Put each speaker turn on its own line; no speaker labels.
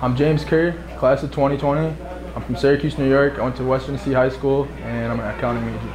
I'm James Kerr, class of 2020. I'm from Syracuse, New York. I went to West Genesee High School, and I'm an accounting major.